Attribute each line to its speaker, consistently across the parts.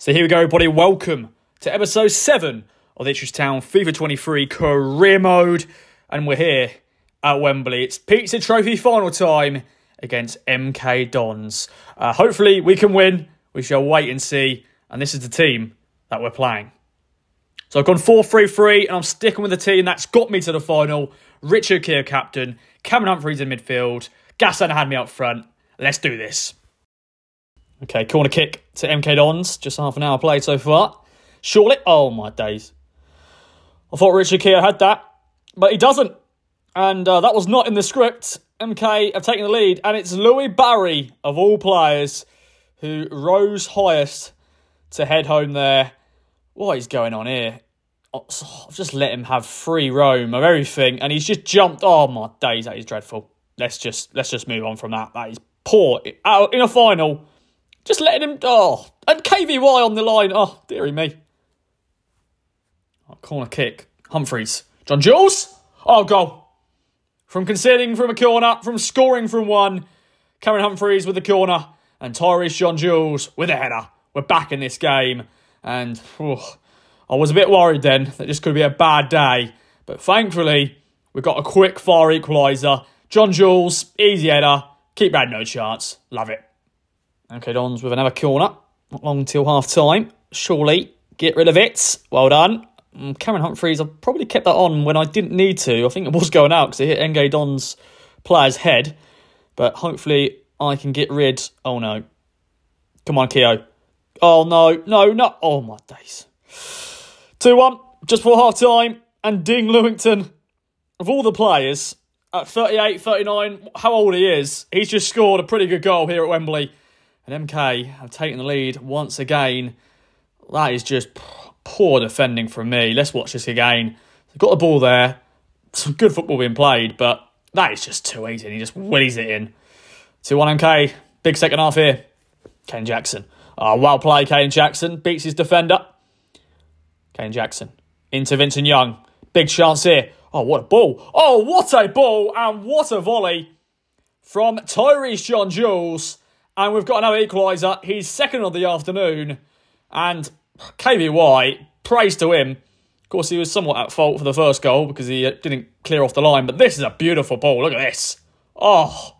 Speaker 1: So here we go, everybody. Welcome to episode 7 of the Ipswich Town FIFA 23 career mode. And we're here at Wembley. It's Pizza Trophy final time against MK Dons. Uh, hopefully, we can win. We shall wait and see. And this is the team that we're playing. So I've gone 4 3 3, and I'm sticking with the team that's got me to the final. Richard Keogh, captain. Cameron Humphreys in midfield. Gassan Ahadme up front. Let's do this. Okay, corner kick to MK Dons. Just half an hour played so far. Surely, oh my days. I thought Richard Keogh had that, but he doesn't. And uh, that was not in the script. MK have taken the lead, and it's Louie Barry, of all players, who rose highest to head home there. What is going on here? I've just let him have free roam of everything, and he's just jumped. Oh my days, that is dreadful. Let's just let's just move on from that. That is poor in a final. Just letting him. Oh, and KVY on the line. Oh, dearie me. Oh, corner kick. Humphreys. John Jules. Oh, goal. From conceding from a corner, from scoring from one. Cameron Humphreys with the corner, and Tyreece John Jules with a header. We're back in this game, and oh, I was a bit worried then that this could be a bad day. But thankfully, we got a quick far equaliser. John Jules, easy header. Keep had no chance. Love it. Okay, Dons with another corner. Not long till half time. Surely get rid of it. Well done. Mm, Cameron Humphreys, I probably kept that on when I didn't need to. I think it was going out because it hit MK Don's player's head. But hopefully I can get rid. Oh no. Come on, Keogh. Oh no, no, no. Oh my days. 2 1, just before half time. And Dean Lewington, of all the players, at 38, 39, how old he is, he's just scored a pretty good goal here at Wembley and MK have taken the lead once again. That is just poor defending from me. Let's watch this again. They've got the ball there. Some good football being played, but that is just too easy. And He just willies it in. 2 1 MK. Big second half here. Kayden Jackson. Oh, well played, Kayden Jackson. Beats his defender. Kayden Jackson. Into Vincent Young. Big chance here. Oh, what a ball. Oh, what a ball. And what a volley from Tyreece John Jules. And we've got another equaliser. He's second of the afternoon. And KVY, praise to him. Of course, he was somewhat at fault for the first goal because he uh, didn't clear off the line. But this is a beautiful ball. Look at this. Oh,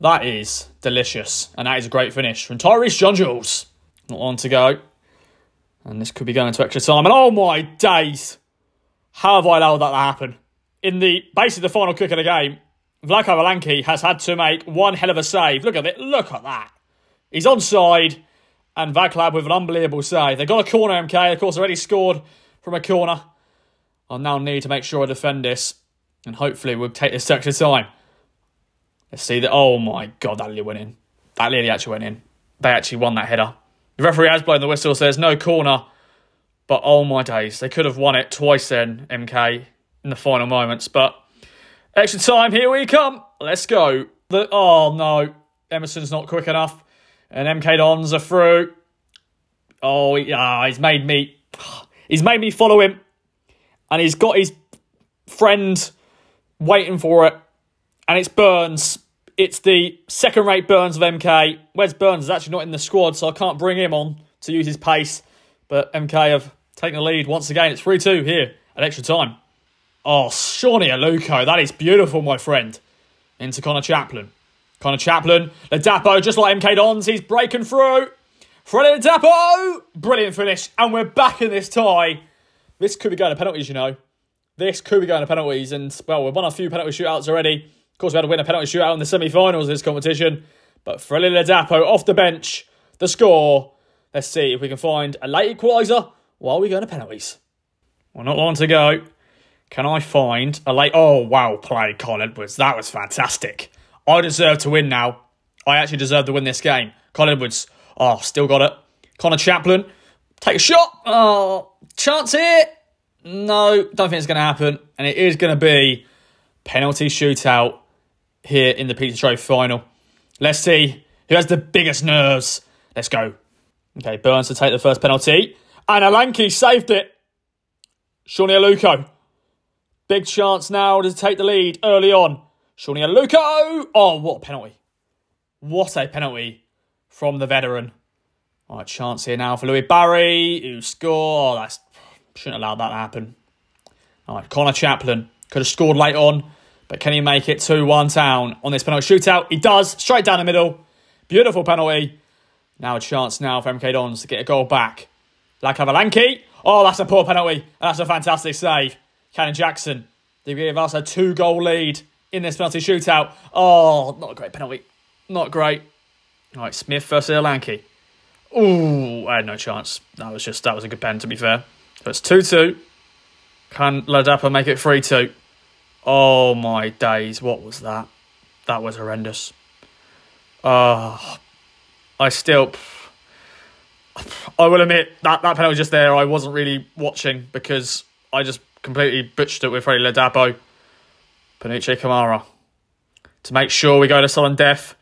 Speaker 1: that is delicious. And that is a great finish from Tyreece John Jules. Not long to go. And this could be going into extra time. And oh my days. How have I allowed that to happen? In the basically the final kick of the game, Vaclav Hladky has had to make one hell of a save. Look at it. Look at that. He's onside. And Vaclav with an unbelievable save. They've got a corner, MK. Of course, already scored from a corner. I'll now need to make sure I defend this. And hopefully we'll take this extra time. Let's see that. Oh my god, that nearly went in. That nearly actually went in. They actually won that header. The referee has blown the whistle, so there's no corner. But oh my days, they could have won it twice then, MK, in the final moments. But Extra time, here we come. Let's go. The, oh no, Emerson's not quick enough. And MK Dons are through. Oh yeah, he's made me he's made me follow him. And he's got his friend waiting for it. And it's Burns. It's the second rate Burns of MK. Wes Burns is actually not in the squad, so I can't bring him on to use his pace. But MK have taken the lead once again. It's 3 2 here at extra time. Oh, Sone Aluko. That is beautiful, my friend. Into Conor Chaplin. Conor Chaplin. Ladapo, just like MK Dons, he's breaking through. Freddie Ladapo. Brilliant finish. And we're back in this tie. This could be going to penalties, you know. This could be going to penalties. And, well, we've won a few penalty shootouts already. Of course, we had to win a penalty shootout in the semi-finals of this competition. But Freddie Ladapo off the bench. The score. Let's see if we can find a late equaliser while we go to penalties. Well, not long to go. Can I find a late? Oh, wow, play, Colin Edwards. That was fantastic. I deserve to win now. I actually deserve to win this game. Colin Edwards. Oh, still got it. Conor Chaplin. Take a shot. Oh, chance here. No, don't think it's going to happen. And it is going to be penalty shootout here in the Trophy final. Let's see who has the biggest nerves. Let's go. Okay, Burns to take the first penalty. And Alanki saved it. Sone Aluko Big chance now to take the lead early on. Sone Aluko. Oh, what a penalty. What a penalty from the veteran. Oh, All right, chance here now for Louie Barry, who score. Oh, that's shouldn't allow that to happen. All right, Conor Chaplin could have scored late on, but can he make it 2 1 town on this penalty shootout? He does, straight down the middle. Beautiful penalty. Now a chance now for MK Dons to get a goal back. Lakavalanki. Oh, that's a poor penalty. That's a fantastic save. Kayden Jackson. They give us a two goal lead in this penalty shootout. Oh, not a great penalty. Not great. All right, Smith versus Lanky. Ooh, I had no chance. That was just, that was a good pen, to be fair. So it's 2 2. Can Ladapo make it 3 2? Oh my days, what was that? That was horrendous. Oh, I still. I will admit that that penalty was just there, I wasn't really watching because I just completely butchered it with Freddie Ladapo. Panutche Camara. To make sure we go to sudden death.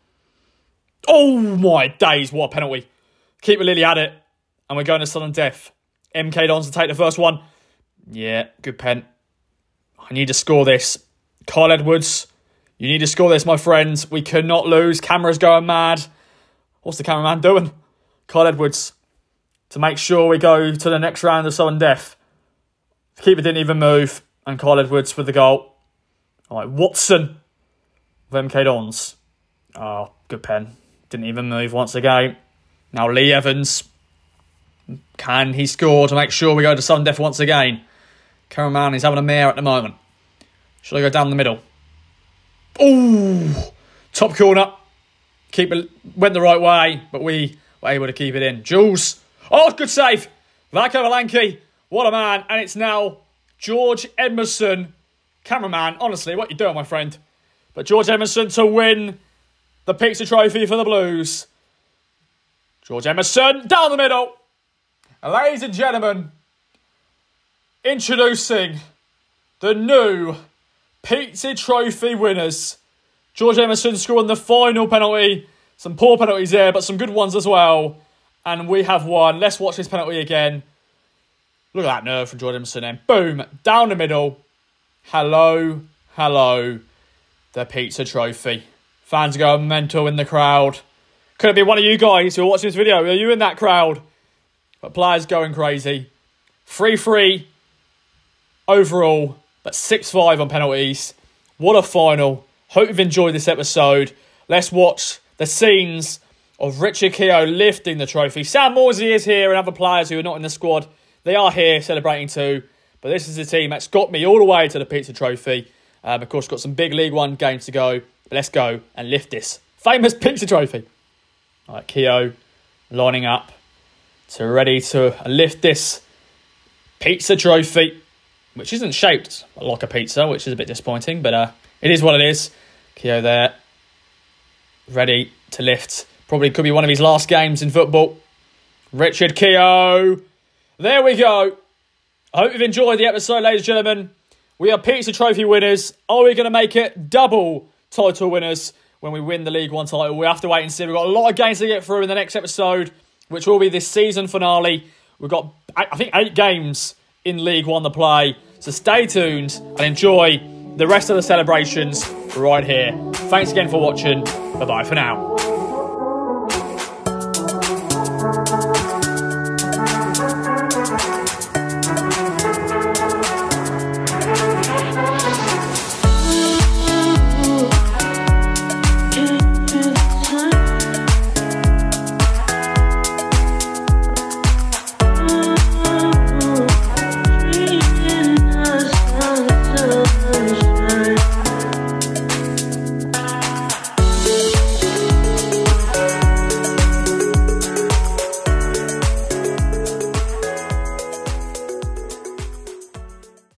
Speaker 1: Oh my days, what a penalty. Keeper Lily at it, and we're going to sudden death. MK Dons to take the first one. Yeah, good pen. I need to score this. Kyle Edwards, you need to score this, my friends. We cannot lose. Camera's going mad. What's the cameraman doing? Kyle Edwards to make sure we go to the next round of sudden death. The keeper didn't even move, and Kyle Edwards with the goal. All right, Watson with MK Dons. Oh, good pen. Didn't even move once again. Now Lee Evans. Can he score to make sure we go to sudden death once again? Cameraman is having a mare at the moment. Should I go down the middle? Oh, top corner. Keep it went the right way, but we were able to keep it in. Jules. Oh, good save. Vaclav Hladky. What a man. And it's now George Edmundson. Cameraman, honestly, what you doing, my friend? But George Emerson to win the Pizza Trophy for the Blues. George Emerson down the middle. And ladies and gentlemen, introducing the new Pizza Trophy winners. George Emerson scoring the final penalty. Some poor penalties there, but some good ones as well. And we have won. Let's watch this penalty again. Look at that nerve from George Emerson then. Boom, down the middle. Hello, hello, the Pizza Trophy. Fans going mental in the crowd. Could it be one of you guys who are watching this video? Are you in that crowd? But players going crazy. 3-3 overall, but 6-5 on penalties. What a final. Hope you've enjoyed this episode. Let's watch the scenes of Richard Keogh lifting the trophy. Sam Morsy is here and other players who are not in the squad. They are here celebrating too. But this is the team that's got me all the way to the Pizza Trophy. Um, of course, got some big League One games to go. But let's go and lift this famous Pizza Trophy. All right, Keogh lining up to ready to lift this pizza trophy, which isn't shaped like a pizza, which is a bit disappointing, but uh, it is what it is. Keogh there, ready to lift. Probably could be one of his last games in football. Richard Keogh. There we go. I hope you've enjoyed the episode, ladies and gentlemen. We are pizza trophy winners. Are we going to make it double title winners? when we win the League One title. We have to wait and see. We've got a lot of games to get through in the next episode, which will be this season finale. We've got, I think, eight games in League One to play. So stay tuned and enjoy the rest of the celebrations right here. Thanks again for watching. Bye bye for now.